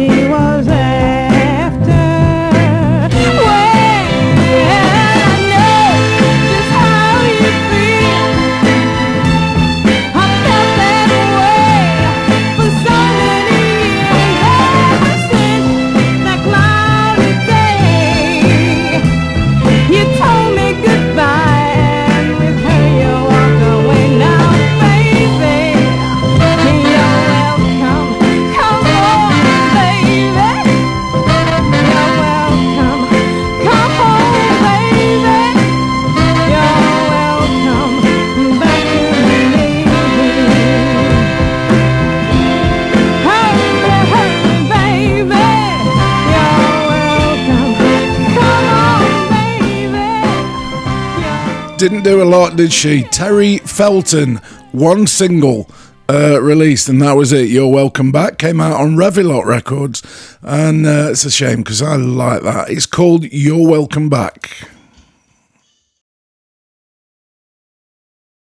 she was. Didn't do a lot, did she? Terry Felton, one single uh, released, and that was it. You're Welcome Back came out on Revilot Records, and uh, it's a shame because I like that. It's called You're Welcome Back.